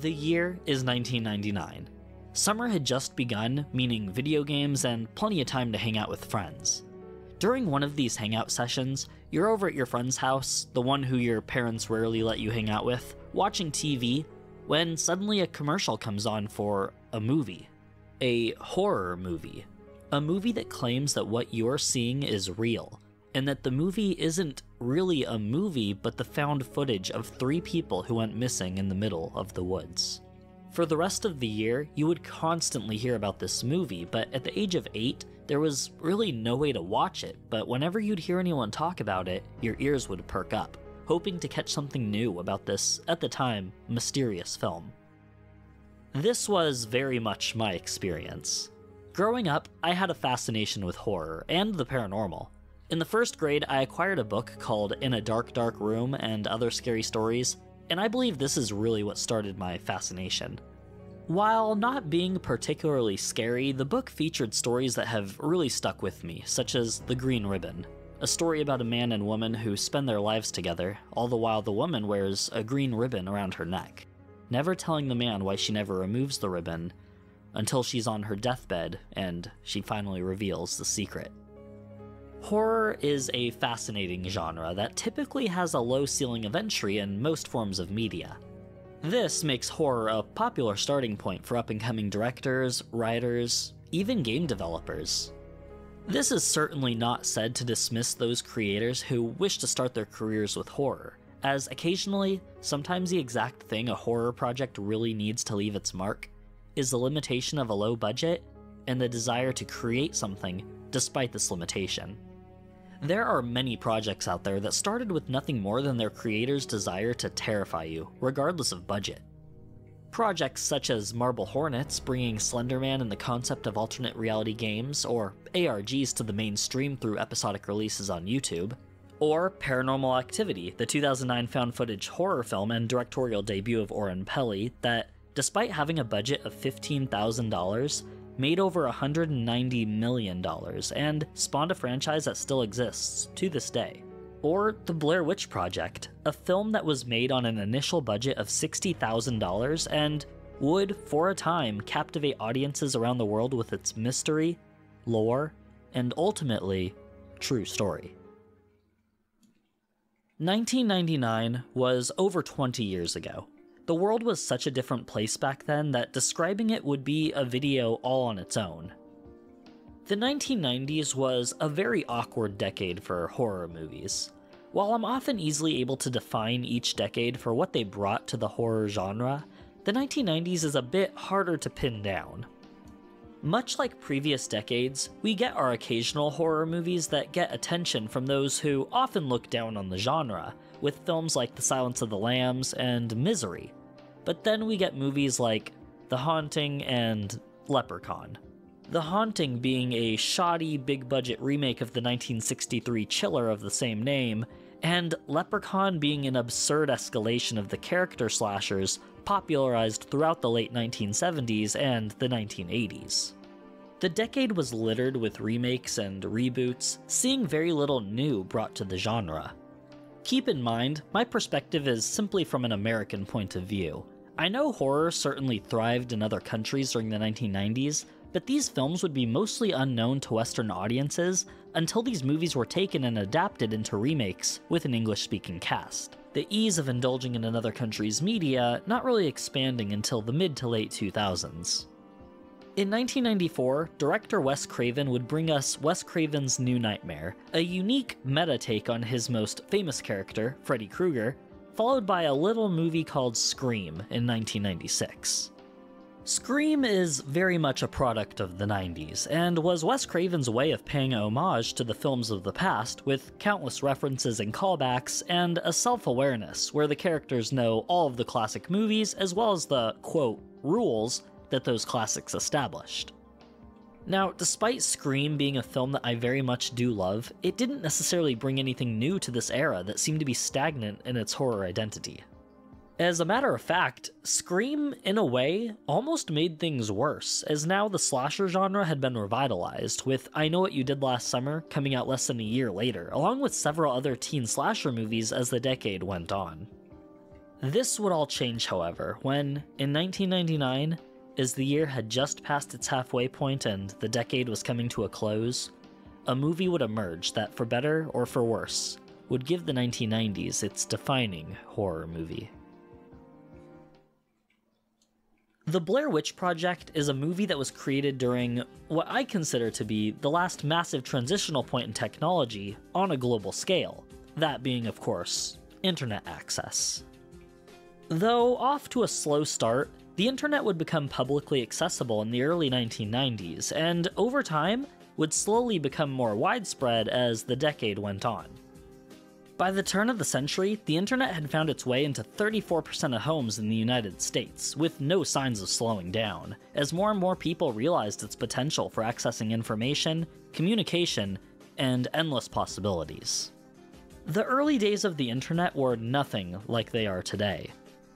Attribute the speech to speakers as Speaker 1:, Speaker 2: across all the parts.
Speaker 1: The year is 1999. Summer had just begun, meaning video games and plenty of time to hang out with friends. During one of these hangout sessions, you're over at your friend's house, the one who your parents rarely let you hang out with, watching TV, when suddenly a commercial comes on for a movie. A horror movie. A movie that claims that what you're seeing is real, and that the movie isn't really a movie but the found footage of three people who went missing in the middle of the woods. For the rest of the year, you would constantly hear about this movie, but at the age of 8, there was really no way to watch it, but whenever you'd hear anyone talk about it, your ears would perk up, hoping to catch something new about this, at the time, mysterious film. This was very much my experience. Growing up, I had a fascination with horror and the paranormal. In the first grade, I acquired a book called In a Dark, Dark Room and Other Scary Stories, and I believe this is really what started my fascination. While not being particularly scary, the book featured stories that have really stuck with me, such as The Green Ribbon, a story about a man and woman who spend their lives together, all the while the woman wears a green ribbon around her neck, never telling the man why she never removes the ribbon until she's on her deathbed and she finally reveals the secret. Horror is a fascinating genre that typically has a low ceiling of entry in most forms of media. This makes horror a popular starting point for up and coming directors, writers, even game developers. This is certainly not said to dismiss those creators who wish to start their careers with horror, as occasionally, sometimes the exact thing a horror project really needs to leave its mark is the limitation of a low budget and the desire to create something despite this limitation. There are many projects out there that started with nothing more than their creator's desire to terrify you, regardless of budget. Projects such as Marble Hornets bringing Slenderman and the concept of alternate reality games, or ARGs to the mainstream through episodic releases on YouTube, or Paranormal Activity, the 2009 found footage horror film and directorial debut of Oren Peli that, despite having a budget of $15,000, made over $190 million and spawned a franchise that still exists to this day. Or The Blair Witch Project, a film that was made on an initial budget of $60,000 and would, for a time, captivate audiences around the world with its mystery, lore, and ultimately, true story. 1999 was over 20 years ago. The world was such a different place back then that describing it would be a video all on its own. The 1990s was a very awkward decade for horror movies. While I'm often easily able to define each decade for what they brought to the horror genre, the 1990s is a bit harder to pin down. Much like previous decades, we get our occasional horror movies that get attention from those who often look down on the genre, with films like The Silence of the Lambs and Misery. But then we get movies like The Haunting and Leprechaun. The Haunting being a shoddy, big budget remake of the 1963 chiller of the same name, and Leprechaun being an absurd escalation of the character slashers popularized throughout the late 1970s and the 1980s. The decade was littered with remakes and reboots, seeing very little new brought to the genre. Keep in mind, my perspective is simply from an American point of view. I know horror certainly thrived in other countries during the 1990s, but these films would be mostly unknown to Western audiences until these movies were taken and adapted into remakes with an English speaking cast. The ease of indulging in another country's media not really expanding until the mid to late 2000s. In 1994, director Wes Craven would bring us Wes Craven's New Nightmare, a unique meta take on his most famous character, Freddy Krueger, followed by a little movie called Scream in 1996. Scream is very much a product of the 90s, and was Wes Craven's way of paying homage to the films of the past, with countless references and callbacks, and a self awareness where the characters know all of the classic movies as well as the, quote, rules that those classics established. Now, despite Scream being a film that I very much do love, it didn't necessarily bring anything new to this era that seemed to be stagnant in its horror identity. As a matter of fact, Scream, in a way, almost made things worse, as now the slasher genre had been revitalized, with I Know What You Did Last Summer coming out less than a year later, along with several other teen slasher movies as the decade went on. This would all change, however, when, in 1999, as the year had just passed its halfway point and the decade was coming to a close, a movie would emerge that, for better or for worse, would give the 1990s its defining horror movie. The Blair Witch Project is a movie that was created during what I consider to be the last massive transitional point in technology on a global scale, that being, of course, internet access. Though off to a slow start, the internet would become publicly accessible in the early 1990s, and over time, would slowly become more widespread as the decade went on. By the turn of the century, the internet had found its way into 34% of homes in the United States, with no signs of slowing down, as more and more people realized its potential for accessing information, communication, and endless possibilities. The early days of the internet were nothing like they are today.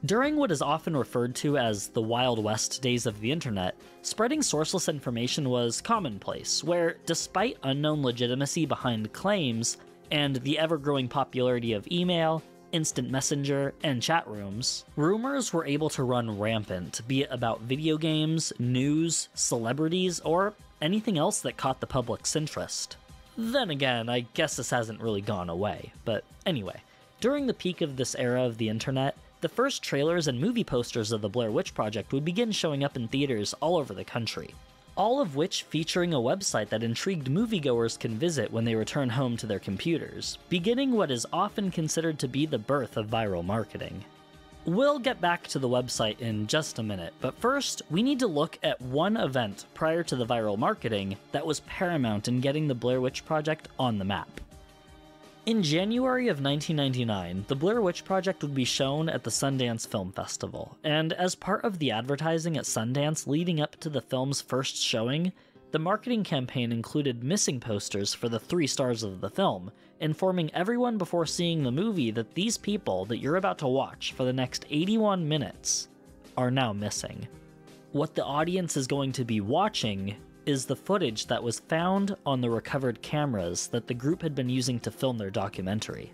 Speaker 1: During what is often referred to as the Wild West days of the internet, spreading sourceless information was commonplace, where, despite unknown legitimacy behind claims, and the ever growing popularity of email, instant messenger, and chat rooms, rumors were able to run rampant, be it about video games, news, celebrities, or anything else that caught the public's interest. Then again, I guess this hasn't really gone away, but anyway, during the peak of this era of the internet, the first trailers and movie posters of the Blair Witch Project would begin showing up in theaters all over the country all of which featuring a website that intrigued moviegoers can visit when they return home to their computers, beginning what is often considered to be the birth of viral marketing. We'll get back to the website in just a minute, but first, we need to look at one event prior to the viral marketing that was paramount in getting the Blair Witch Project on the map. In January of 1999, the Blair Witch Project would be shown at the Sundance Film Festival, and as part of the advertising at Sundance leading up to the film's first showing, the marketing campaign included missing posters for the three stars of the film, informing everyone before seeing the movie that these people that you're about to watch for the next 81 minutes are now missing. What the audience is going to be watching is the footage that was found on the recovered cameras that the group had been using to film their documentary.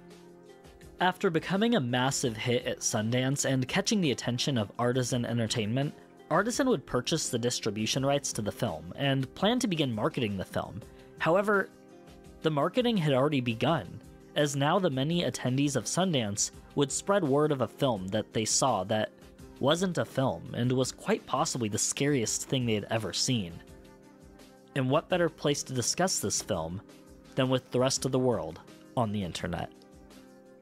Speaker 1: After becoming a massive hit at Sundance and catching the attention of Artisan Entertainment, Artisan would purchase the distribution rights to the film and plan to begin marketing the film. However, the marketing had already begun, as now the many attendees of Sundance would spread word of a film that they saw that wasn't a film and was quite possibly the scariest thing they had ever seen. And what better place to discuss this film than with the rest of the world on the internet?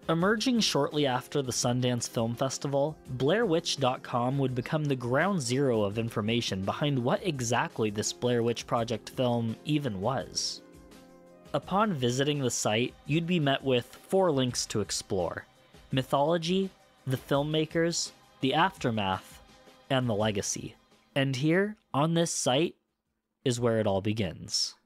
Speaker 1: Emerging shortly after the Sundance Film Festival, BlairWitch.com would become the ground zero of information behind what exactly this Blair Witch Project film even was. Upon visiting the site, you'd be met with four links to explore mythology, the filmmakers, the aftermath, and the legacy. And here, on this site, is where it all begins.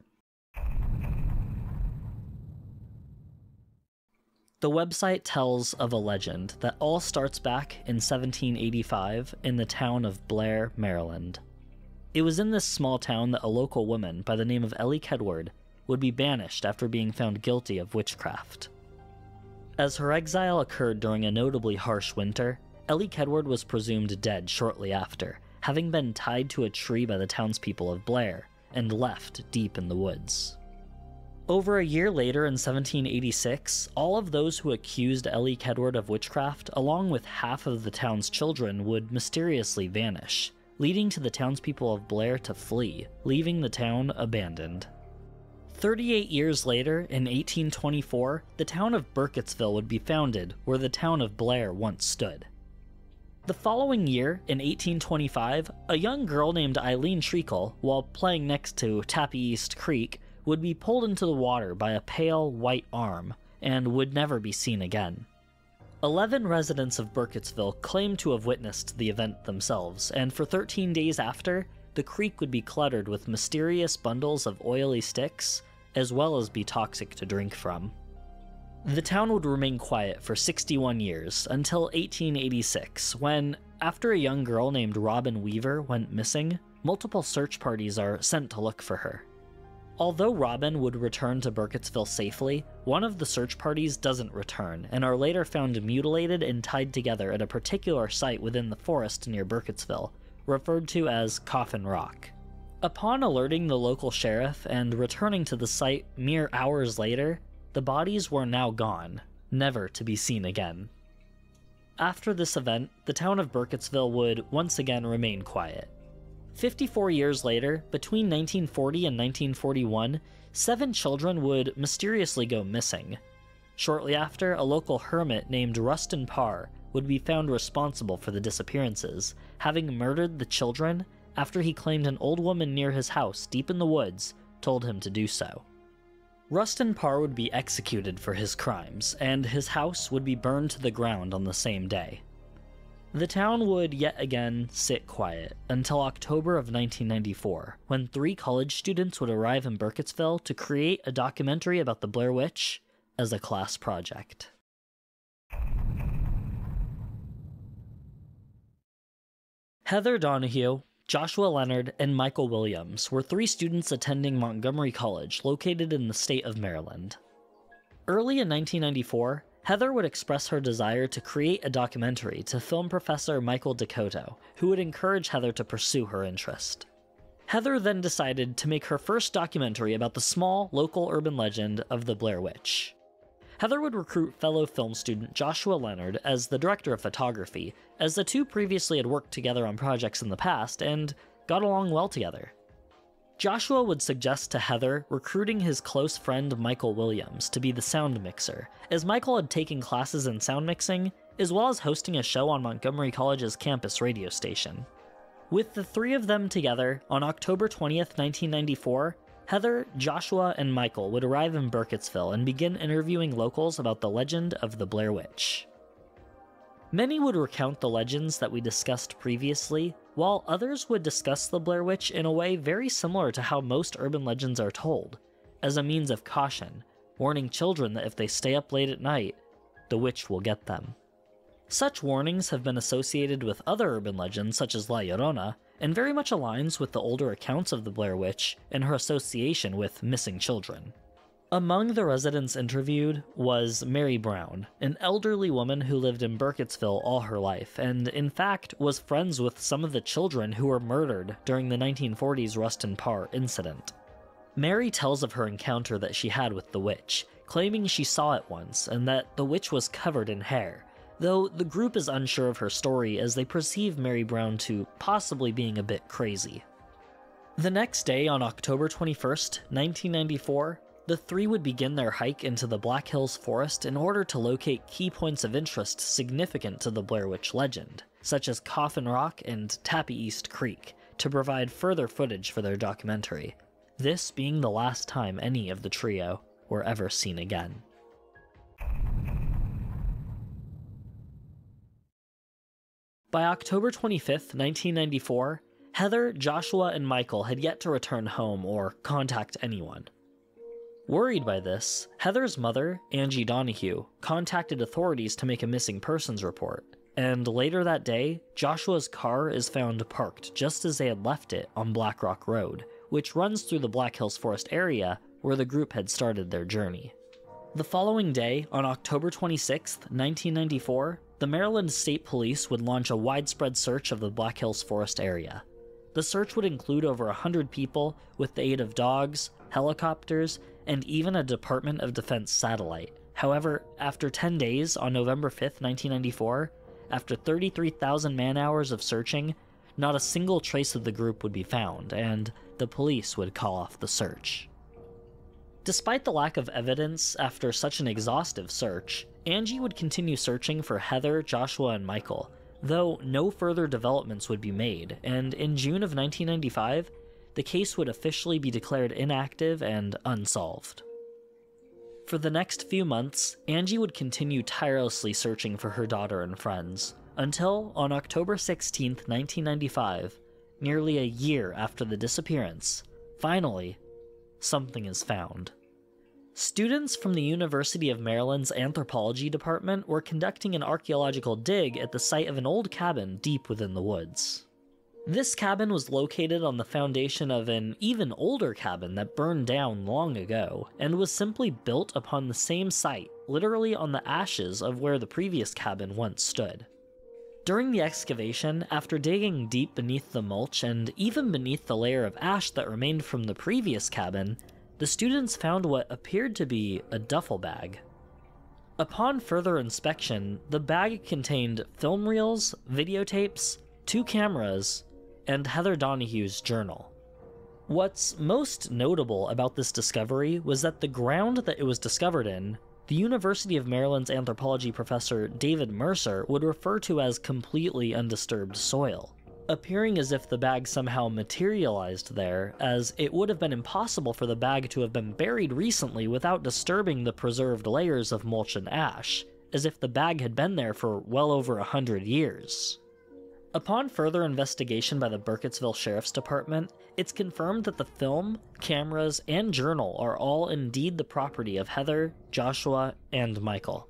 Speaker 1: The website tells of a legend that all starts back in 1785 in the town of Blair, Maryland. It was in this small town that a local woman by the name of Elly Kedward would be banished after being found guilty of witchcraft. As her exile occurred during a notably harsh winter, Elly Kedward was presumed dead shortly after, having been tied to a tree by the townspeople of Blair and left deep in the woods. Over a year later in 1786, all of those who accused Elly Kedward of witchcraft, along with half of the town's children, would mysteriously vanish, leading to the townspeople of Blair to flee, leaving the town abandoned. 38 years later, in 1824, the town of Burkittsville would be founded, where the town of Blair once stood. The following year, in 1825, a young girl named Eileen Treacle, while playing next to Tappy East Creek, would be pulled into the water by a pale white arm and would never be seen again. Eleven residents of Burkittsville claimed to have witnessed the event themselves, and for 13 days after, the creek would be cluttered with mysterious bundles of oily sticks, as well as be toxic to drink from. The town would remain quiet for 61 years until 1886, when, after a young girl named Robin Weaver went missing, multiple search parties are sent to look for her. Although Robin would return to Burkittsville safely, one of the search parties doesn't return and are later found mutilated and tied together at a particular site within the forest near Burkittsville, referred to as Coffin Rock. Upon alerting the local sheriff and returning to the site mere hours later, the bodies were now gone, never to be seen again. After this event, the town of Burkittsville would once again remain quiet. 54 years later, between 1940 and 1941, seven children would mysteriously go missing. Shortly after, a local hermit named Rustin Parr would be found responsible for the disappearances, having murdered the children after he claimed an old woman near his house, deep in the woods, told him to do so. Rustin Parr would be executed for his crimes, and his house would be burned to the ground on the same day. The town would yet again sit quiet until October of 1994, when three college students would arrive in Burkittsville to create a documentary about the Blair Witch as a class project. Heather Donahue, Joshua Leonard, and Michael Williams were three students attending Montgomery College, located in the state of Maryland. Early in 1994, Heather would express her desire to create a documentary to film professor Michael Decoteau, who would encourage Heather to pursue her interest. Heather then decided to make her first documentary about the small, local urban legend of the Blair Witch. Heather would recruit fellow film student Joshua Leonard as the director of photography, as the two previously had worked together on projects in the past and got along well together. Joshua would suggest to Heather recruiting his close friend Michael Williams to be the sound mixer, as Michael had taken classes in sound mixing, as well as hosting a show on Montgomery College's campus radio station. With the three of them together, on October 20th, 1994, Heather, Joshua, and Michael would arrive in Burkittsville and begin interviewing locals about the legend of the Blair Witch. Many would recount the legends that we discussed previously, while others would discuss the Blair Witch in a way very similar to how most urban legends are told, as a means of caution, warning children that if they stay up late at night, the witch will get them. Such warnings have been associated with other urban legends such as La Llorona, and very much aligns with the older accounts of the Blair Witch and her association with missing children. Among the residents interviewed was Mary Brown, an elderly woman who lived in Burkittsville all her life, and in fact was friends with some of the children who were murdered during the 1940s Rustin Parr incident. Mary tells of her encounter that she had with the witch, claiming she saw it once and that the witch was covered in hair, though the group is unsure of her story as they perceive Mary Brown to possibly being a bit crazy. The next day, on October 21st, 1994, the three would begin their hike into the Black Hills Forest in order to locate key points of interest significant to the Blair Witch legend, such as Coffin Rock and Tappy East Creek, to provide further footage for their documentary, this being the last time any of the trio were ever seen again. By October 25th, 1994, Heather, Joshua, and Michael had yet to return home or contact anyone. Worried by this, Heather's mother, Angie Donahue, contacted authorities to make a missing persons report. And later that day, Joshua's car is found parked just as they had left it on Black Rock Road, which runs through the Black Hills Forest area where the group had started their journey. The following day, on October 26, 1994, the Maryland State Police would launch a widespread search of the Black Hills Forest area. The search would include over 100 people with the aid of dogs, helicopters, and even a Department of Defense satellite. However, after 10 days, on November 5, 1994, after 33,000 man hours of searching, not a single trace of the group would be found, and the police would call off the search. Despite the lack of evidence after such an exhaustive search, Angie would continue searching for Heather, Joshua, and Michael, though no further developments would be made, and in June of 1995, the case would officially be declared inactive and unsolved. For the next few months, Angie would continue tirelessly searching for her daughter and friends, until on October 16, 1995, nearly a year after the disappearance, finally, something is found. Students from the University of Maryland's anthropology department were conducting an archaeological dig at the site of an old cabin deep within the woods. This cabin was located on the foundation of an even older cabin that burned down long ago, and was simply built upon the same site, literally on the ashes of where the previous cabin once stood. During the excavation, after digging deep beneath the mulch and even beneath the layer of ash that remained from the previous cabin, the students found what appeared to be a duffel bag. Upon further inspection, the bag contained film reels, videotapes, two cameras, and Heather Donahue's journal. What's most notable about this discovery was that the ground that it was discovered in, the University of Maryland's anthropology professor David Mercer would refer to as completely undisturbed soil, appearing as if the bag somehow materialized there, as it would have been impossible for the bag to have been buried recently without disturbing the preserved layers of mulch and ash, as if the bag had been there for well over a hundred years. Upon further investigation by the Burkittsville Sheriff's Department, it's confirmed that the film, cameras, and journal are all indeed the property of Heather, Joshua, and Michael.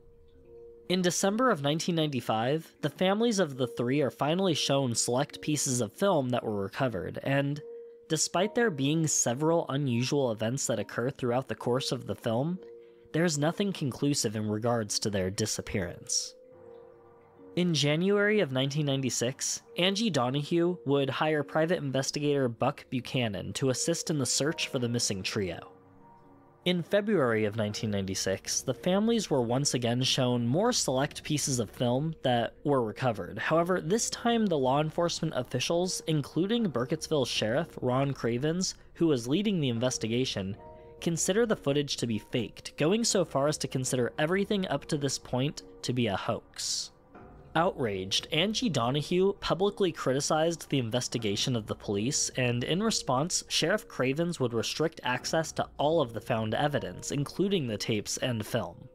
Speaker 1: In December of 1995, the families of the three are finally shown select pieces of film that were recovered, and despite there being several unusual events that occur throughout the course of the film, there's nothing conclusive in regards to their disappearance. In January of 1996, Angie Donahue would hire private investigator Buck Buchanan to assist in the search for the missing trio. In February of 1996, the families were once again shown more select pieces of film that were recovered. However, this time the law enforcement officials, including Burkittsville Sheriff Ron Cravens, who was leading the investigation, consider the footage to be faked, going so far as to consider everything up to this point to be a hoax. Outraged, Angie Donahue publicly criticized the investigation of the police, and in response, Sheriff Cravens would restrict access to all of the found evidence, including the tapes and film.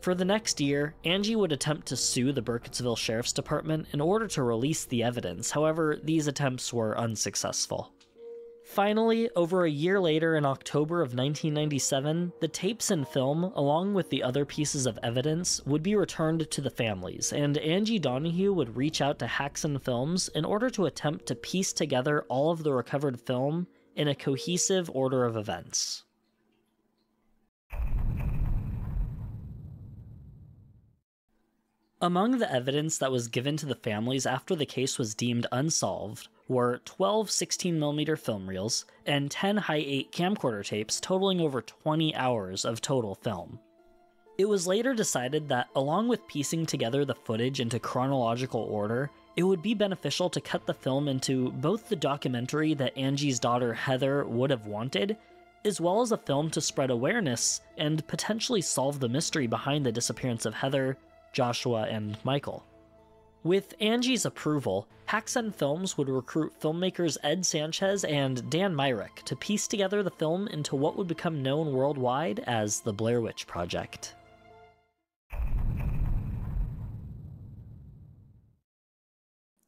Speaker 1: For the next year, Angie would attempt to sue the Burkittsville Sheriff's Department in order to release the evidence, however, these attempts were unsuccessful. Finally, over a year later in October of 1997, the tapes and film, along with the other pieces of evidence, would be returned to the families, and Angie Donahue would reach out to Haxan Films in order to attempt to piece together all of the recovered film in a cohesive order of events. Among the evidence that was given to the families after the case was deemed unsolved were 12 16mm film reels and 10 Hi8 camcorder tapes totaling over 20 hours of total film. It was later decided that, along with piecing together the footage into chronological order, it would be beneficial to cut the film into both the documentary that Angie's daughter Heather would have wanted, as well as a film to spread awareness and potentially solve the mystery behind the disappearance of Heather, Joshua, and Michael. With Angie's approval, Haxan Films would recruit filmmakers Ed Sanchez and Dan Myrick to piece together the film into what would become known worldwide as the Blair Witch Project.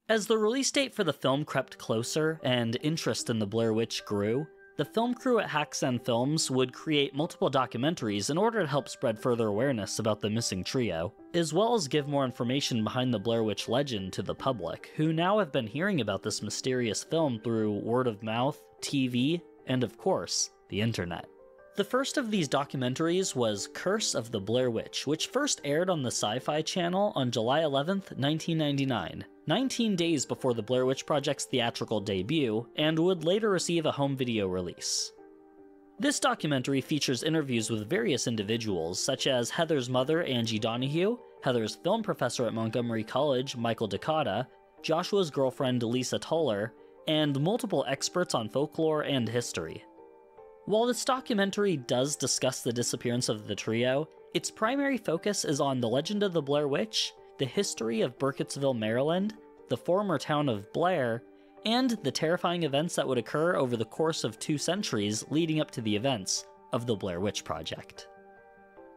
Speaker 1: As the release date for the film crept closer and interest in the Blair Witch grew, the film crew at Haxan Films would create multiple documentaries in order to help spread further awareness about the missing trio, as well as give more information behind the Blair Witch legend to the public, who now have been hearing about this mysterious film through word of mouth, TV, and of course, the internet. The first of these documentaries was Curse of the Blair Witch, which first aired on the Sci Fi Channel on July 11th, 1999, 19 days before the Blair Witch Project's theatrical debut, and would later receive a home video release. This documentary features interviews with various individuals, such as Heather's mother, Angie Donahue, Heather's film professor at Montgomery College, Michael Dakota, Joshua's girlfriend, Lisa Tuller, and multiple experts on folklore and history. While this documentary does discuss the disappearance of the trio, its primary focus is on the legend of the Blair Witch, the history of Burkittsville, Maryland, the former town of Blair, and the terrifying events that would occur over the course of two centuries leading up to the events of the Blair Witch Project.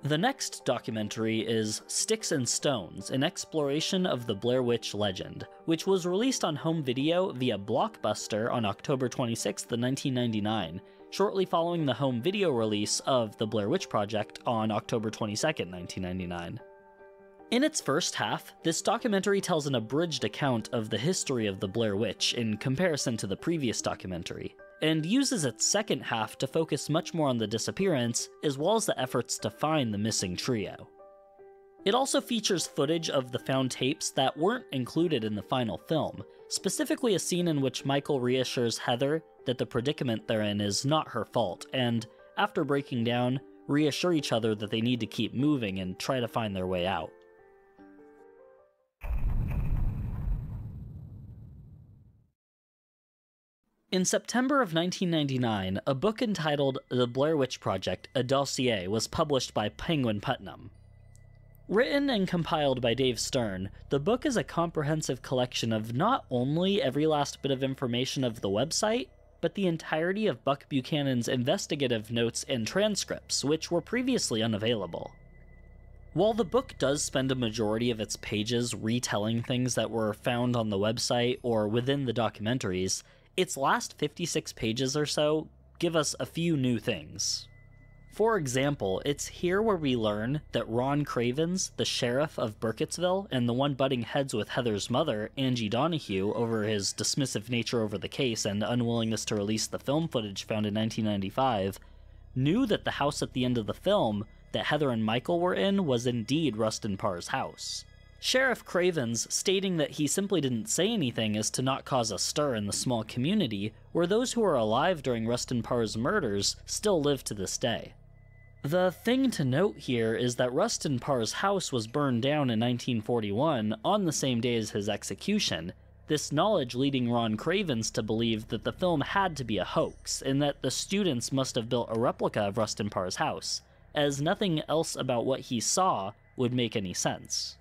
Speaker 1: The next documentary is Sticks and Stones An Exploration of the Blair Witch Legend, which was released on home video via Blockbuster on October 26, 1999, shortly following the home video release of The Blair Witch Project on October 22, 1999. In its first half, this documentary tells an abridged account of the history of the Blair Witch in comparison to the previous documentary, and uses its second half to focus much more on the disappearance, as well as the efforts to find the missing trio. It also features footage of the found tapes that weren't included in the final film, specifically a scene in which Michael reassures Heather that the predicament they're in is not her fault, and, after breaking down, reassure each other that they need to keep moving and try to find their way out. In September of 1999, a book entitled The Blair Witch Project, a dossier, was published by Penguin Putnam. Written and compiled by Dave Stern, the book is a comprehensive collection of not only every last bit of information of the website, but the entirety of Buck Buchanan's investigative notes and transcripts, which were previously unavailable. While the book does spend a majority of its pages retelling things that were found on the website or within the documentaries, its last 56 pages or so give us a few new things. For example, it's here where we learn that Ron Cravens, the sheriff of Burkittsville and the one butting heads with Heather's mother, Angie Donahue, over his dismissive nature over the case and unwillingness to release the film footage found in 1995, knew that the house at the end of the film that Heather and Michael were in was indeed Rustin Parr's house. Sheriff Cravens stating that he simply didn't say anything as to not cause a stir in the small community, where those who were alive during Rustin Parr's murders still live to this day. The thing to note here is that Rustin Parr's house was burned down in 1941 on the same day as his execution, this knowledge leading Ron Cravens to believe that the film had to be a hoax, and that the students must have built a replica of Rustin Parr's house, as nothing else about what he saw would make any sense.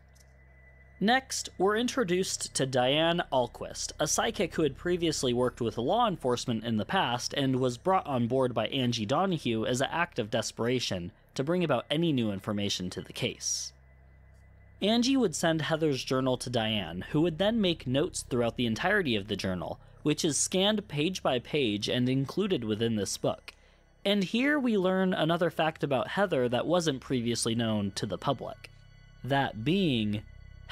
Speaker 1: Next, we're introduced to Diane Alquist, a psychic who had previously worked with law enforcement in the past and was brought on board by Angie Donahue as an act of desperation to bring about any new information to the case. Angie would send Heather's journal to Diane, who would then make notes throughout the entirety of the journal, which is scanned page by page and included within this book. And here we learn another fact about Heather that wasn't previously known to the public. That being,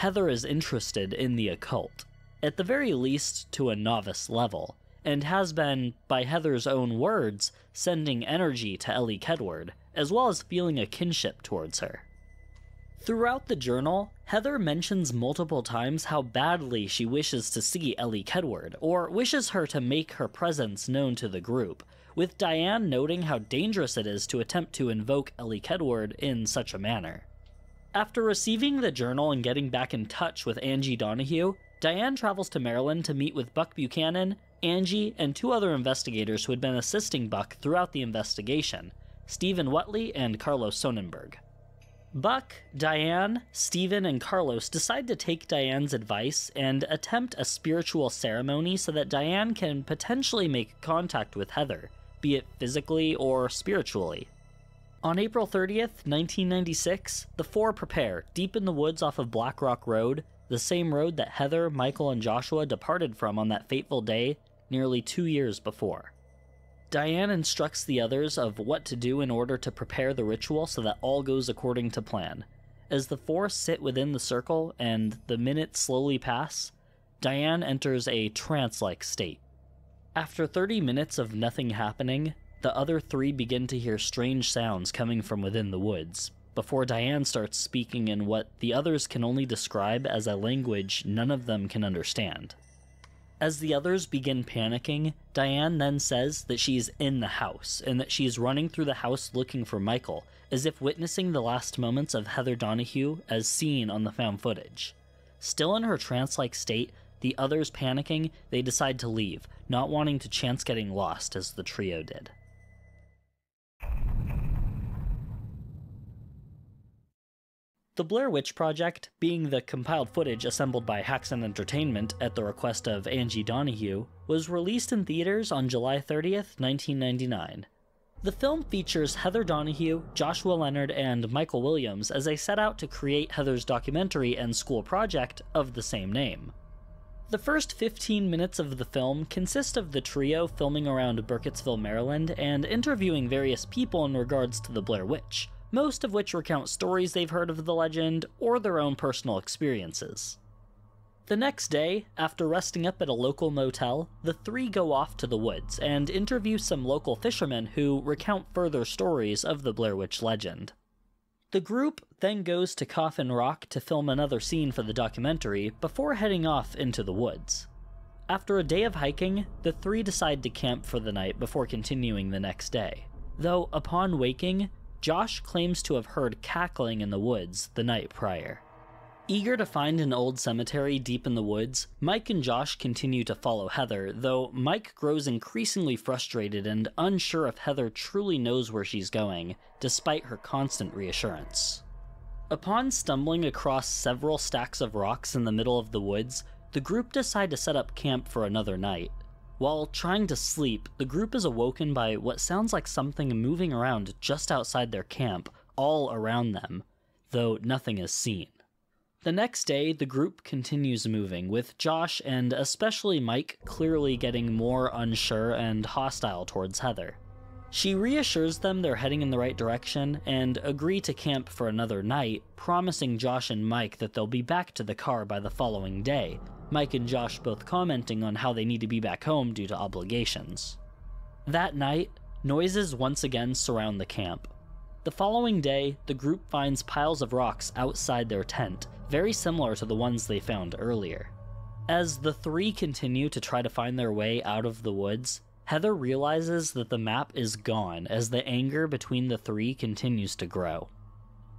Speaker 1: Heather is interested in the occult, at the very least to a novice level, and has been, by Heather's own words, sending energy to Elly Kedward, as well as feeling a kinship towards her. Throughout the journal, Heather mentions multiple times how badly she wishes to see Elly Kedward, or wishes her to make her presence known to the group, with Diane noting how dangerous it is to attempt to invoke Elly Kedward in such a manner. After receiving the journal and getting back in touch with Angie Donahue, Diane travels to Maryland to meet with Buck Buchanan, Angie, and two other investigators who had been assisting Buck throughout the investigation Stephen Whatley and Carlos Sonnenberg. Buck, Diane, Stephen, and Carlos decide to take Diane's advice and attempt a spiritual ceremony so that Diane can potentially make contact with Heather, be it physically or spiritually. On April 30th, 1996, the four prepare deep in the woods off of Black Rock Road, the same road that Heather, Michael, and Joshua departed from on that fateful day nearly two years before. Diane instructs the others of what to do in order to prepare the ritual so that all goes according to plan. As the four sit within the circle and the minutes slowly pass, Diane enters a trance like state. After 30 minutes of nothing happening, the other three begin to hear strange sounds coming from within the woods, before Diane starts speaking in what the others can only describe as a language none of them can understand. As the others begin panicking, Diane then says that she's in the house and that she's running through the house looking for Michael, as if witnessing the last moments of Heather Donahue as seen on the found footage. Still in her trance like state, the others panicking, they decide to leave, not wanting to chance getting lost as the trio did. The Blair Witch Project, being the compiled footage assembled by Haxan Entertainment at the request of Angie Donahue, was released in theaters on July 30th, 1999. The film features Heather Donahue, Joshua Leonard, and Michael Williams as they set out to create Heather's documentary and school project of the same name. The first 15 minutes of the film consist of the trio filming around Burkittsville, Maryland, and interviewing various people in regards to the Blair Witch, most of which recount stories they've heard of the legend or their own personal experiences. The next day, after resting up at a local motel, the three go off to the woods and interview some local fishermen who recount further stories of the Blair Witch legend. The group then goes to Coffin Rock to film another scene for the documentary before heading off into the woods. After a day of hiking, the three decide to camp for the night before continuing the next day. Though, upon waking, Josh claims to have heard cackling in the woods the night prior. Eager to find an old cemetery deep in the woods, Mike and Josh continue to follow Heather, though Mike grows increasingly frustrated and unsure if Heather truly knows where she's going, despite her constant reassurance. Upon stumbling across several stacks of rocks in the middle of the woods, the group decide to set up camp for another night. While trying to sleep, the group is awoken by what sounds like something moving around just outside their camp, all around them, though nothing is seen. The next day, the group continues moving, with Josh and especially Mike clearly getting more unsure and hostile towards Heather. She reassures them they're heading in the right direction and agree to camp for another night, promising Josh and Mike that they'll be back to the car by the following day, Mike and Josh both commenting on how they need to be back home due to obligations. That night, noises once again surround the camp. The following day, the group finds piles of rocks outside their tent, very similar to the ones they found earlier. As the three continue to try to find their way out of the woods, Heather realizes that the map is gone as the anger between the three continues to grow.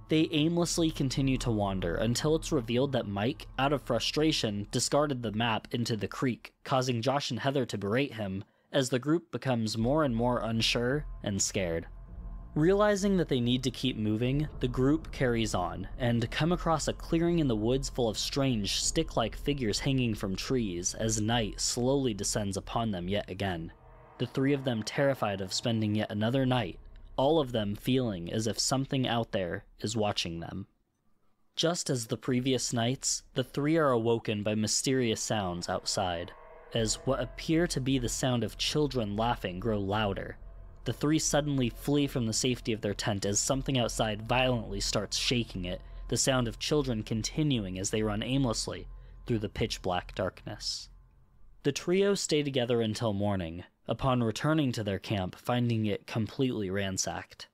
Speaker 1: They aimlessly continue to wander until it's revealed that Mike, out of frustration, discarded the map into the creek, causing Josh and Heather to berate him as the group becomes more and more unsure and scared. Realizing that they need to keep moving, the group carries on and come across a clearing in the woods full of strange, stick like figures hanging from trees as night slowly descends upon them yet again. The three of them terrified of spending yet another night all of them feeling as if something out there is watching them. Just as the previous nights, the three are awoken by mysterious sounds outside, as what appear to be the sound of children laughing grow louder. The three suddenly flee from the safety of their tent as something outside violently starts shaking it, the sound of children continuing as they run aimlessly through the pitch black darkness. The trio stay together until morning, upon returning to their camp, finding it completely ransacked.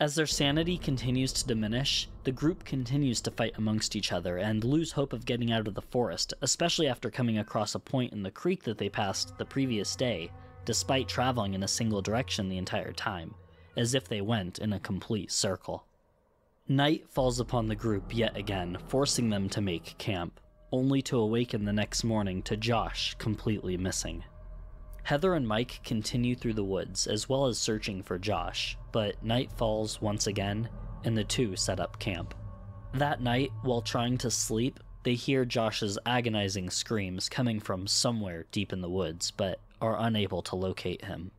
Speaker 1: As their sanity continues to diminish, the group continues to fight amongst each other and lose hope of getting out of the forest, especially after coming across a point in the creek that they passed the previous day, despite traveling in a single direction the entire time, as if they went in a complete circle. Night falls upon the group yet again, forcing them to make camp, only to awaken the next morning to Josh completely missing. Heather and Mike continue through the woods, as well as searching for Josh, but night falls once again, and the two set up camp. That night, while trying to sleep, they hear Josh's agonizing screams coming from somewhere deep in the woods, but are unable to locate him.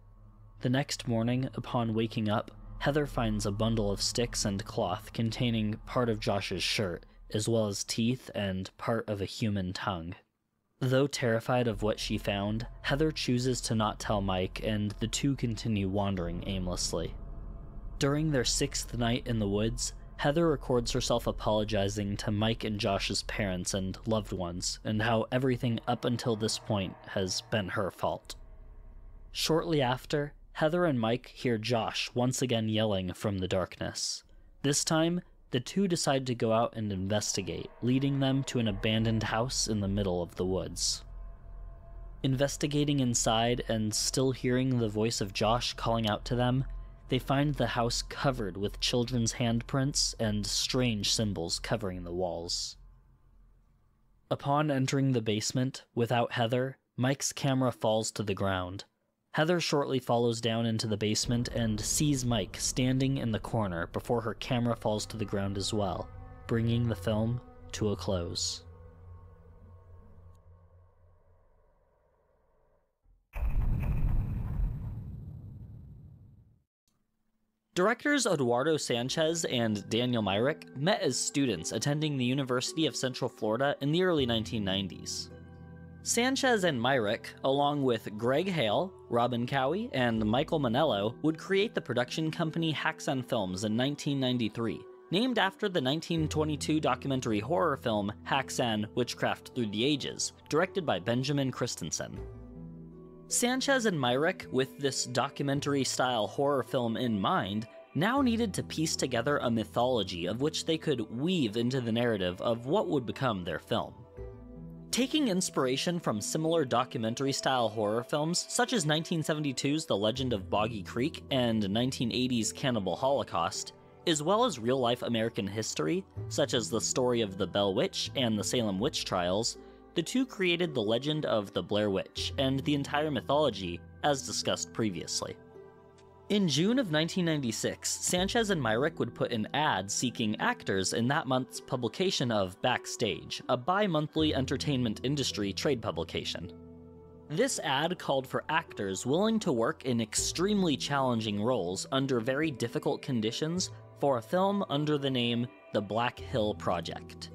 Speaker 1: The next morning, upon waking up, Heather finds a bundle of sticks and cloth containing part of Josh's shirt, as well as teeth and part of a human tongue. Though terrified of what she found, Heather chooses to not tell Mike, and the two continue wandering aimlessly. During their sixth night in the woods, Heather records herself apologizing to Mike and Josh's parents and loved ones, and how everything up until this point has been her fault. Shortly after, Heather and Mike hear Josh once again yelling from the darkness. This time, the two decide to go out and investigate, leading them to an abandoned house in the middle of the woods. Investigating inside and still hearing the voice of Josh calling out to them, they find the house covered with children's handprints and strange symbols covering the walls. Upon entering the basement, without Heather, Mike's camera falls to the ground, Heather shortly follows down into the basement and sees Mike standing in the corner before her camera falls to the ground as well, bringing the film to a close. Directors Eduardo Sanchez and Daniel Myrick met as students attending the University of Central Florida in the early 1990s. Sanchez and Myrick, along with Greg Hale, Robin Cowie, and Michael Monello, would create the production company Haxan Films in 1993, named after the 1922 documentary horror film Haxan Witchcraft Through the Ages, directed by Benjamin Christensen. Sanchez and Myrick, with this documentary style horror film in mind, now needed to piece together a mythology of which they could weave into the narrative of what would become their film. Taking inspiration from similar documentary style horror films, such as 1972's The Legend of Boggy Creek and 1980's Cannibal Holocaust, as well as real life American history, such as the story of the Bell Witch and the Salem Witch Trials, the two created the legend of the Blair Witch and the entire mythology, as discussed previously. In June of 1996, Sanchez and Myrick would put an ad seeking actors in that month's publication of Backstage, a bi monthly entertainment industry trade publication. This ad called for actors willing to work in extremely challenging roles under very difficult conditions for a film under the name The Black Hill Project.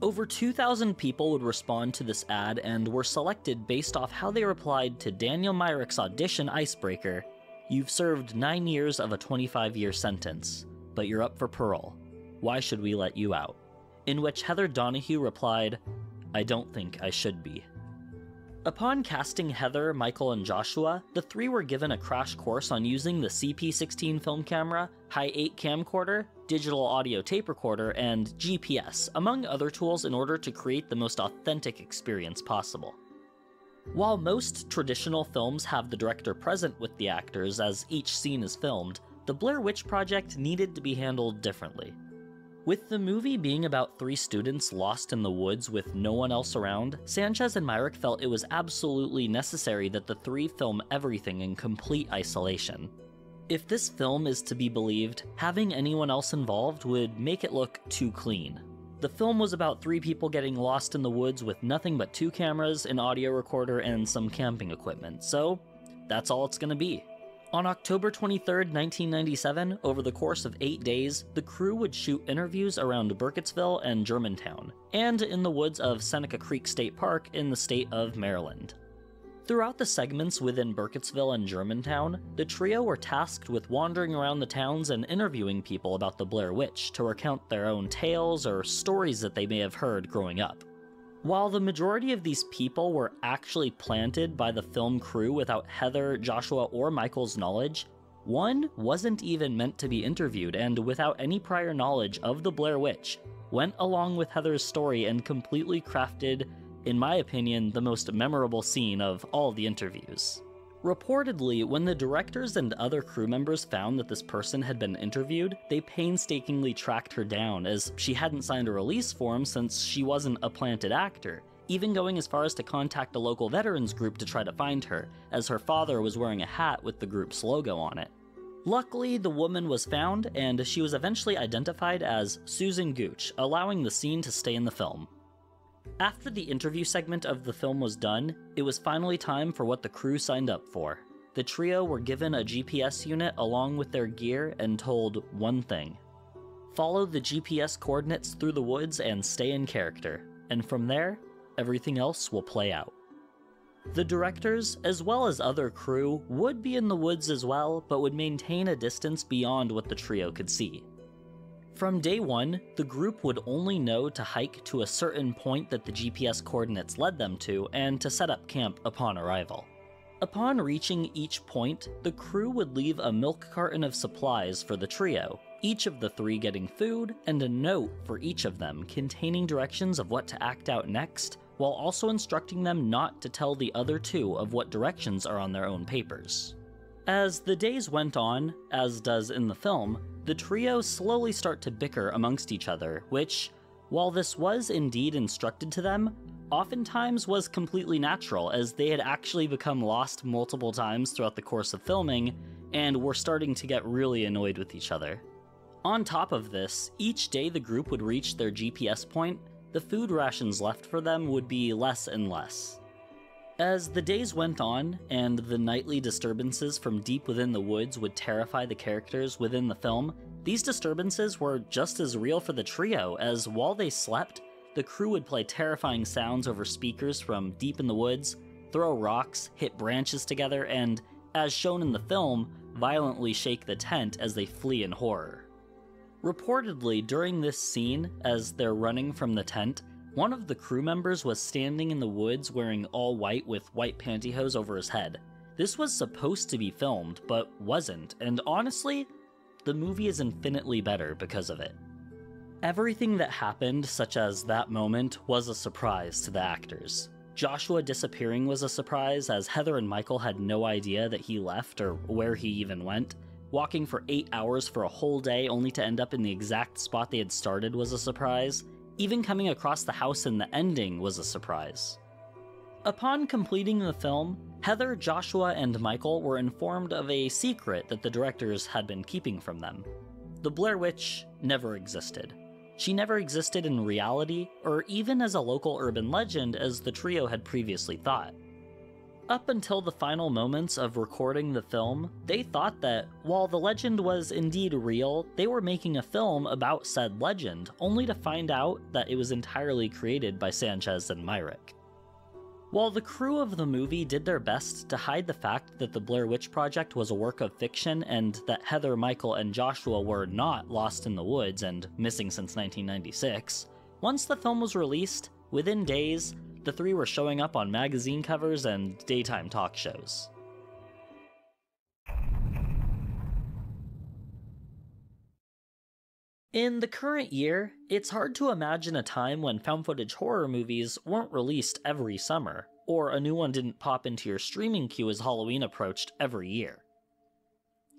Speaker 1: Over 2,000 people would respond to this ad and were selected based off how they replied to Daniel Myrick's audition icebreaker You've served nine years of a 25 year sentence, but you're up for parole. Why should we let you out? In which Heather Donahue replied, I don't think I should be. Upon casting Heather, Michael, and Joshua, the three were given a crash course on using the CP16 film camera, Hi8 camcorder, digital audio tape recorder, and GPS, among other tools, in order to create the most authentic experience possible. While most traditional films have the director present with the actors as each scene is filmed, the Blair Witch Project needed to be handled differently. With the movie being about three students lost in the woods with no one else around, Sanchez and Myrick felt it was absolutely necessary that the three film everything in complete isolation. If this film is to be believed, having anyone else involved would make it look too clean. The film was about three people getting lost in the woods with nothing but two cameras, an audio recorder, and some camping equipment, so that's all it's gonna be. On October 23, 1997, over the course of eight days, the crew would shoot interviews around Burkittsville and Germantown, and in the woods of Seneca Creek State Park in the state of Maryland. Throughout the segments within Burkittsville and Germantown, the trio were tasked with wandering around the towns and interviewing people about the Blair Witch to recount their own tales or stories that they may have heard growing up. While the majority of these people were actually planted by the film crew without Heather, Joshua, or Michael's knowledge, one wasn't even meant to be interviewed and without any prior knowledge of the Blair Witch, went along with Heather's story and completely crafted in my opinion, the most memorable scene of all the interviews. Reportedly, when the directors and other crew members found that this person had been interviewed, they painstakingly tracked her down as she hadn't signed a release form since she wasn't a planted actor, even going as far as to contact a local veterans group to try to find her, as her father was wearing a hat with the group's logo on it. Luckily, the woman was found, and she was eventually identified as Susan Gooch, allowing the scene to stay in the film. After the interview segment of the film was done, it was finally time for what the crew signed up for. The trio were given a GPS unit along with their gear and told one thing follow the GPS coordinates through the woods and stay in character, and from there, everything else will play out. The directors, as well as other crew, would be in the woods as well, but would maintain a distance beyond what the trio could see. From day one, the group would only know to hike to a certain point that the GPS coordinates led them to and to set up camp upon arrival. Upon reaching each point, the crew would leave a milk carton of supplies for the trio, each of the three getting food and a note for each of them containing directions of what to act out next, while also instructing them not to tell the other two of what directions are on their own papers. As the days went on, as does in the film, the trio slowly start to bicker amongst each other, which, while this was indeed instructed to them, oftentimes was completely natural, as they had actually become lost multiple times throughout the course of filming, and were starting to get really annoyed with each other. On top of this, each day the group would reach their GPS point, the food rations left for them would be less and less. As the days went on, and the nightly disturbances from deep within the woods would terrify the characters within the film, these disturbances were just as real for the trio, as while they slept, the crew would play terrifying sounds over speakers from deep in the woods, throw rocks, hit branches together, and, as shown in the film, violently shake the tent as they flee in horror. Reportedly, during this scene, as they're running from the tent, one of the crew members was standing in the woods wearing all white with white pantyhose over his head. This was supposed to be filmed, but wasn't, and honestly, the movie is infinitely better because of it. Everything that happened, such as that moment, was a surprise to the actors. Joshua disappearing was a surprise, as Heather and Michael had no idea that he left or where he even went. Walking for eight hours for a whole day only to end up in the exact spot they had started was a surprise, even coming across the house in the ending was a surprise. Upon completing the film, Heather, Joshua, and Michael were informed of a secret that the directors had been keeping from them. The Blair Witch never existed. She never existed in reality, or even as a local urban legend as the trio had previously thought. Up until the final moments of recording the film, they thought that, while the legend was indeed real, they were making a film about said legend, only to find out that it was entirely created by Sanchez and Myrick. While the crew of the movie did their best to hide the fact that the Blair Witch Project was a work of fiction and that Heather, Michael, and Joshua were not lost in the woods and missing since 1996, once the film was released, within days, the three were showing up on magazine covers and daytime talk shows. In the current year, it's hard to imagine a time when found footage horror movies weren't released every summer, or a new one didn't pop into your streaming queue as Halloween approached every year.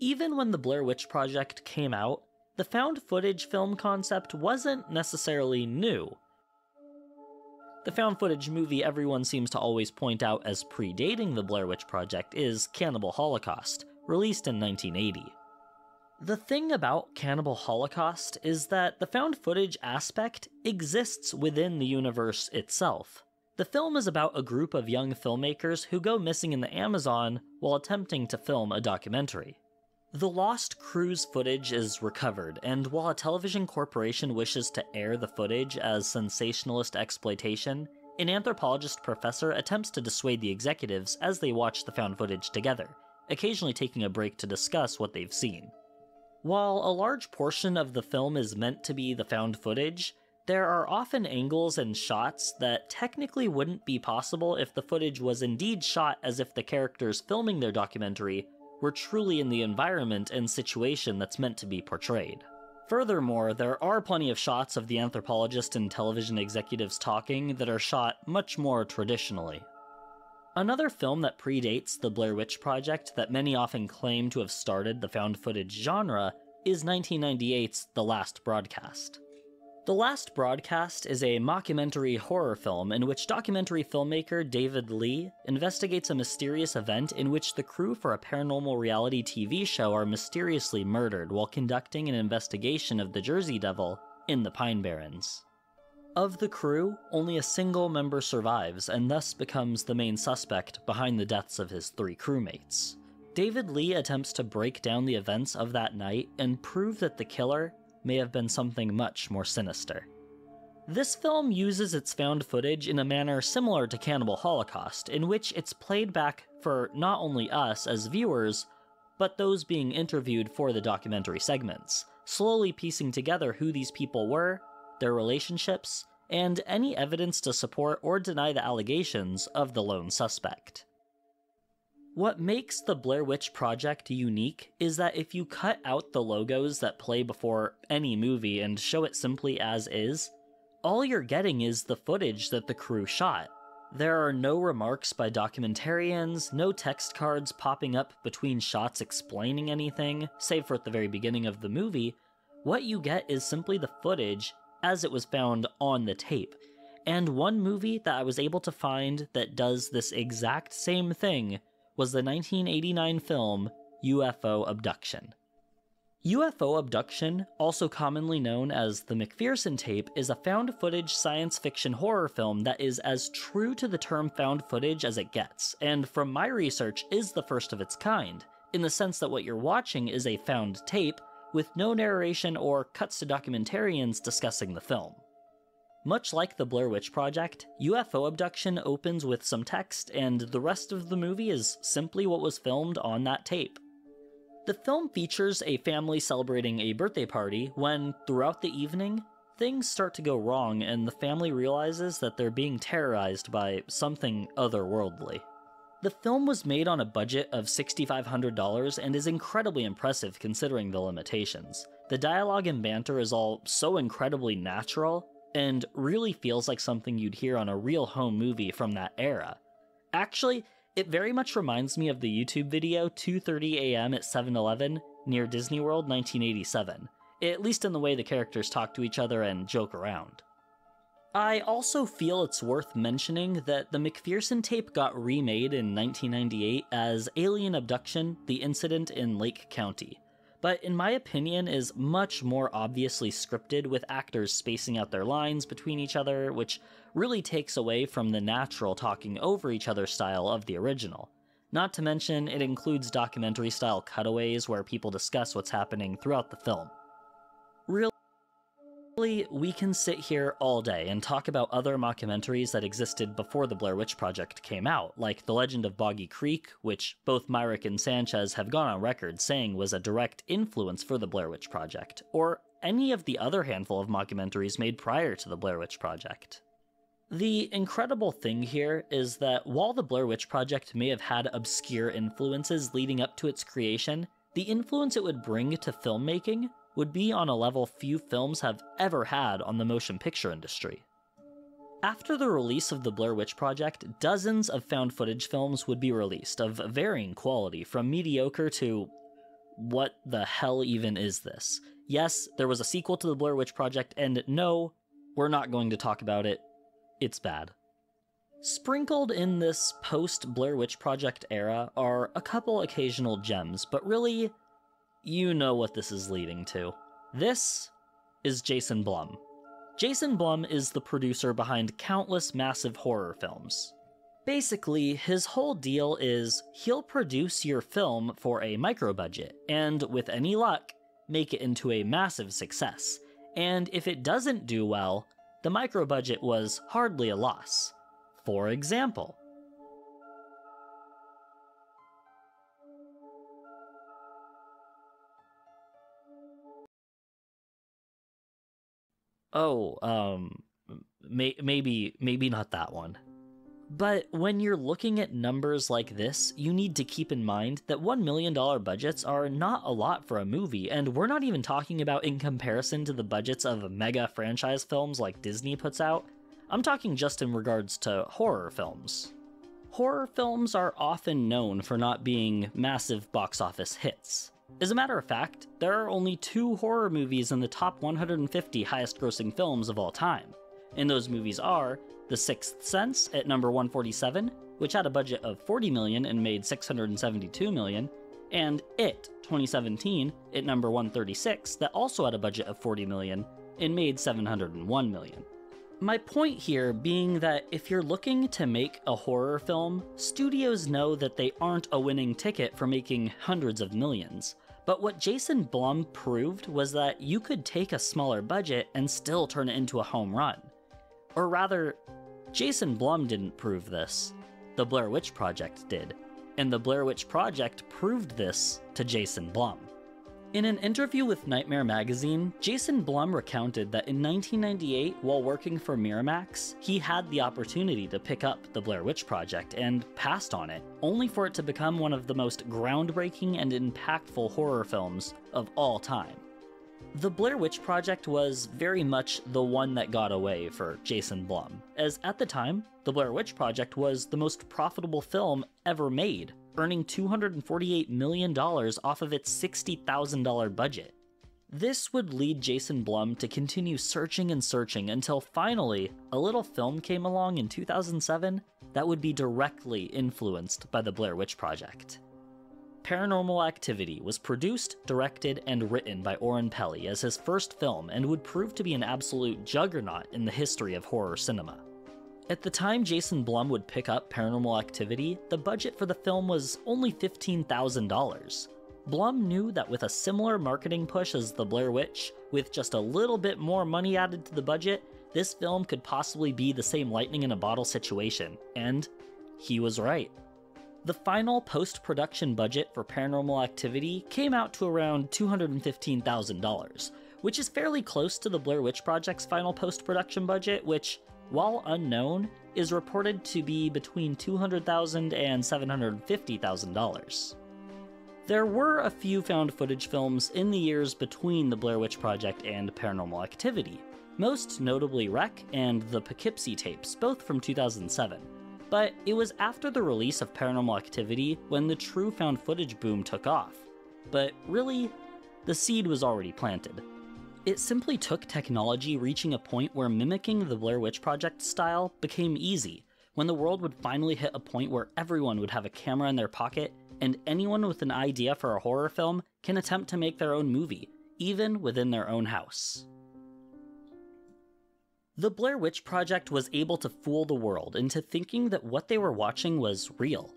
Speaker 1: Even when the Blair Witch Project came out, the found footage film concept wasn't necessarily new, the found footage movie everyone seems to always point out as predating the Blair Witch Project is Cannibal Holocaust, released in 1980. The thing about Cannibal Holocaust is that the found footage aspect exists within the universe itself. The film is about a group of young filmmakers who go missing in the Amazon while attempting to film a documentary. The lost crew's footage is recovered, and while a television corporation wishes to air the footage as sensationalist exploitation, an anthropologist professor attempts to dissuade the executives as they watch the found footage together, occasionally taking a break to discuss what they've seen. While a large portion of the film is meant to be the found footage, there are often angles and shots that technically wouldn't be possible if the footage was indeed shot as if the characters filming their documentary were truly in the environment and situation that's meant to be portrayed. Furthermore, there are plenty of shots of the anthropologist and television executives talking that are shot much more traditionally. Another film that predates the Blair Witch Project that many often claim to have started the found footage genre is 1998's The Last Broadcast. The Last Broadcast is a mockumentary horror film in which documentary filmmaker David Leigh investigates a mysterious event in which the crew for a paranormal reality TV show are mysteriously murdered while conducting an investigation of the Jersey Devil in the Pine Barrens. Of the crew, only a single member survives and thus becomes the main suspect behind the deaths of his three crewmates. David Leigh attempts to break down the events of that night and prove that the killer may have been something much more sinister. This film uses its found footage in a manner similar to Cannibal Holocaust, in which it's played back for not only us as viewers, but those being interviewed for the documentary segments, slowly piecing together who these people were, their relationships, and any evidence to support or deny the allegations of the lone suspect. What makes the Blair Witch Project unique is that if you cut out the logos that play before any movie and show it simply as is, all you're getting is the footage that the crew shot. There are no remarks by documentarians, no text cards popping up between shots explaining anything, save for at the very beginning of the movie. What you get is simply the footage as it was found on the tape. And one movie that I was able to find that does this exact same thing was the 1989 film UFO Abduction. UFO Abduction, also commonly known as the McPherson Tape, is a found footage science fiction horror film that is as true to the term found footage as it gets, and from my research is the first of its kind, in the sense that what you're watching is a found tape with no narration or cuts to documentarians discussing the film. Much like the Blair Witch Project, UFO abduction opens with some text, and the rest of the movie is simply what was filmed on that tape. The film features a family celebrating a birthday party when, throughout the evening, things start to go wrong and the family realizes that they're being terrorized by something otherworldly. The film was made on a budget of $6,500 and is incredibly impressive considering the limitations. The dialogue and banter is all so incredibly natural and really feels like something you'd hear on a real home movie from that era. Actually, it very much reminds me of the YouTube video 2:30 a.m. at 7-Eleven near Disney World 1987, at least in the way the characters talk to each other and joke around. I also feel it's worth mentioning that the McPherson tape got remade in 1998 as Alien Abduction: The Incident in Lake County, but in my opinion is much more obviously scripted with actors spacing out their lines between each other, which really takes away from the natural talking over each other style of the original. Not to mention, it includes documentary style cutaways where people discuss what's happening throughout the film. We can sit here all day and talk about other mockumentaries that existed before the Blair Witch Project came out, like The Legend of Boggy Creek, which both Myrick and Sanchez have gone on record saying was a direct influence for the Blair Witch Project, or any of the other handful of mockumentaries made prior to the Blair Witch Project. The incredible thing here is that while the Blair Witch Project may have had obscure influences leading up to its creation, the influence it would bring to filmmaking would be on a level few films have ever had on the motion picture industry. After the release of the Blair Witch Project, dozens of found footage films would be released of varying quality, from mediocre to what the hell even is this? Yes, there was a sequel to the Blair Witch Project, and no, we're not going to talk about it. It's bad. Sprinkled in this post Blair Witch Project era are a couple occasional gems, but really, you know what this is leading to. This is Jason Blum. Jason Blum is the producer behind countless massive horror films. Basically, his whole deal is he'll produce your film for a micro budget, and with any luck, make it into a massive success. And if it doesn't do well, the micro budget was hardly a loss. For example, oh, um, may- maybe maybe not that one. But when you're looking at numbers like this, you need to keep in mind that $1 million budgets are not a lot for a movie, and we're not even talking about in comparison to the budgets of mega franchise films like Disney puts out. I'm talking just in regards to horror films. Horror films are often known for not being massive box office hits. As a matter of fact, there are only two horror movies in the top 150 highest grossing films of all time. And those movies are The Sixth Sense at number 147, which had a budget of 40 million and made 672 million, and It 2017 at number 136 that also had a budget of 40 million and made 701 million. My point here being that if you're looking to make a horror film, studios know that they aren't a winning ticket for making hundreds of millions. But what Jason Blum proved was that you could take a smaller budget and still turn it into a home run. Or rather, Jason Blum didn't prove this. The Blair Witch Project did. And the Blair Witch Project proved this to Jason Blum. In an interview with Nightmare Magazine, Jason Blum recounted that in 1998, while working for Miramax, he had the opportunity to pick up the Blair Witch Project and passed on it, only for it to become one of the most groundbreaking and impactful horror films of all time. The Blair Witch Project was very much the one that got away for Jason Blum, as at the time, The Blair Witch Project was the most profitable film ever made, earning $248 million off of its $60,000 budget. This would lead Jason Blum to continue searching and searching until finally a little film came along in 2007 that would be directly influenced by the Blair Witch Project. Paranormal Activity was produced, directed, and written by Oren Peli as his first film and would prove to be an absolute juggernaut in the history of horror cinema. At the time Jason Blum would pick up Paranormal Activity, the budget for the film was only $15,000. Blum knew that with a similar marketing push as The Blair Witch, with just a little bit more money added to the budget, this film could possibly be the same lightning in a bottle situation, and he was right. The final post production budget for Paranormal Activity came out to around $215,000, which is fairly close to the Blair Witch Project's final post production budget, which, while unknown, is reported to be between $200,000 and $750,000. There were a few found footage films in the years between the Blair Witch Project and Paranormal Activity, most notably Rec and the Poughkeepsie tapes, both from 2007. But it was after the release of Paranormal Activity when the true found footage boom took off. But really, the seed was already planted. It simply took technology reaching a point where mimicking the Blair Witch Project style became easy, when the world would finally hit a point where everyone would have a camera in their pocket, and anyone with an idea for a horror film can attempt to make their own movie, even within their own house. The Blair Witch Project was able to fool the world into thinking that what they were watching was real.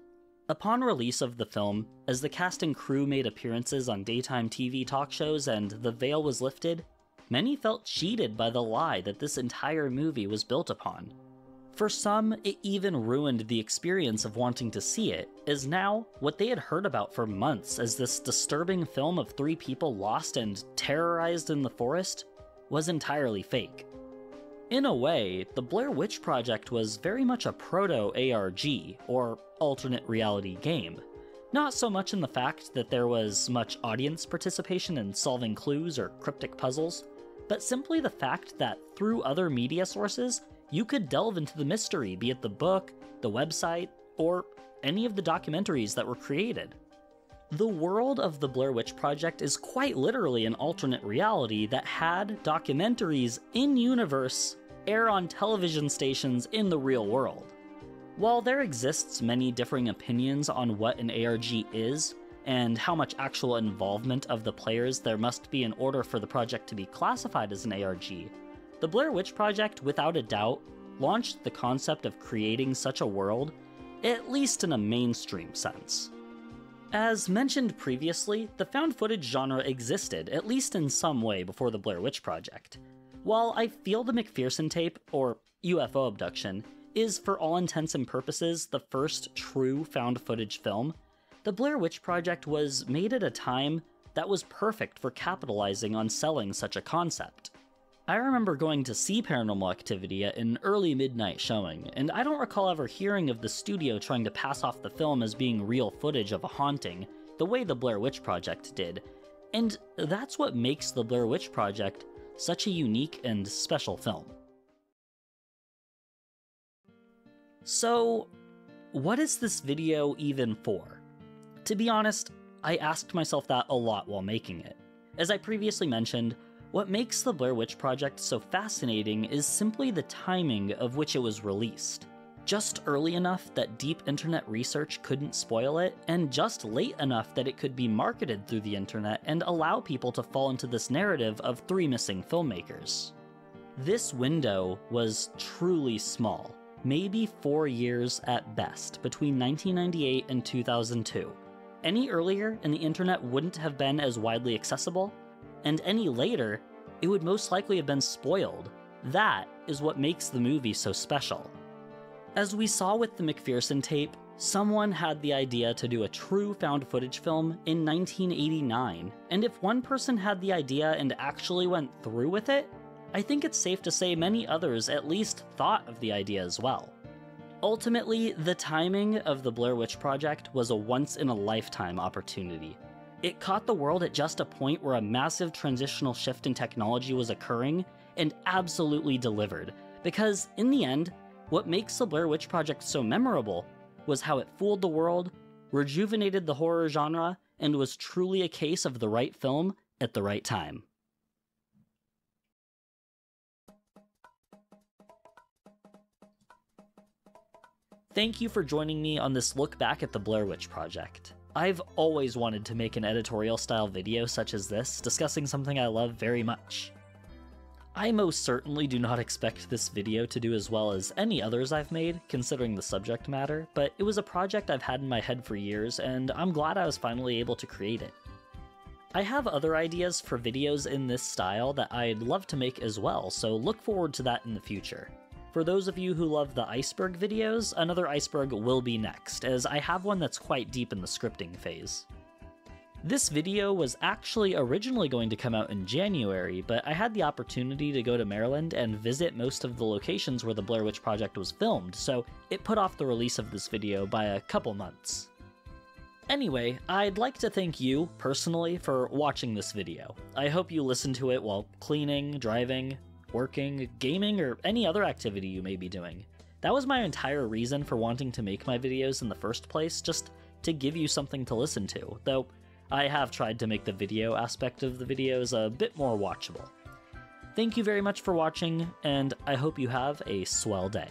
Speaker 1: Upon release of the film, as the cast and crew made appearances on daytime TV talk shows and the veil was lifted, many felt cheated by the lie that this entire movie was built upon. For some, it even ruined the experience of wanting to see it, as now, what they had heard about for months as this disturbing film of three people lost and terrorized in the forest was entirely fake. In a way, the Blair Witch Project was very much a proto ARG, or alternate reality game. Not so much in the fact that there was much audience participation in solving clues or cryptic puzzles, but simply the fact that through other media sources, you could delve into the mystery, be it the book, the website, or any of the documentaries that were created. The world of the Blair Witch Project is quite literally an alternate reality that had documentaries in universe air on television stations in the real world. While there exists many differing opinions on what an ARG is and how much actual involvement of the players there must be in order for the project to be classified as an ARG, the Blair Witch Project without a doubt launched the concept of creating such a world, at least in a mainstream sense. As mentioned previously, the found footage genre existed, at least in some way, before the Blair Witch Project. While I feel the McPherson tape, or UFO abduction, is for all intents and purposes the first true found footage film, the Blair Witch Project was made at a time that was perfect for capitalizing on selling such a concept. I remember going to see Paranormal Activity at an early midnight showing, and I don't recall ever hearing of the studio trying to pass off the film as being real footage of a haunting, the way the Blair Witch Project did. And that's what makes the Blair Witch Project such a unique and special film. So, what is this video even for? To be honest, I asked myself that a lot while making it. As I previously mentioned, what makes the Blair Witch Project so fascinating is simply the timing of which it was released. Just early enough that deep internet research couldn't spoil it, and just late enough that it could be marketed through the internet and allow people to fall into this narrative of three missing filmmakers. This window was truly small, maybe four years at best, between 1998 and 2002. Any earlier, and the internet wouldn't have been as widely accessible, and any later, it would most likely have been spoiled. That is what makes the movie so special. As we saw with the McPherson tape, someone had the idea to do a true found footage film in 1989, and if one person had the idea and actually went through with it, I think it's safe to say many others at least thought of the idea as well. Ultimately, the timing of the Blair Witch Project was a once in a lifetime opportunity, it caught the world at just a point where a massive transitional shift in technology was occurring and absolutely delivered. Because, in the end, what makes the Blair Witch Project so memorable was how it fooled the world, rejuvenated the horror genre, and was truly a case of the right film at the right time. Thank you for joining me on this look back at the Blair Witch Project. I've always wanted to make an editorial style video such as this, discussing something I love very much. I most certainly do not expect this video to do as well as any others I've made, considering the subject matter, but it was a project I've had in my head for years, and I'm glad I was finally able to create it. I have other ideas for videos in this style that I'd love to make as well, so look forward to that in the future. For those of you who love the iceberg videos, another iceberg will be next, as I have one that's quite deep in the scripting phase. This video was actually originally going to come out in January, but I had the opportunity to go to Maryland and visit most of the locations where the Blair Witch Project was filmed, so it put off the release of this video by a couple months. Anyway, I'd like to thank you, personally, for watching this video. I hope you listen to it while cleaning, driving, working, gaming, or any other activity you may be doing. That was my entire reason for wanting to make my videos in the first place, just to give you something to listen to, though I have tried to make the video aspect of the videos a bit more watchable. Thank you very much for watching, and I hope you have a swell day.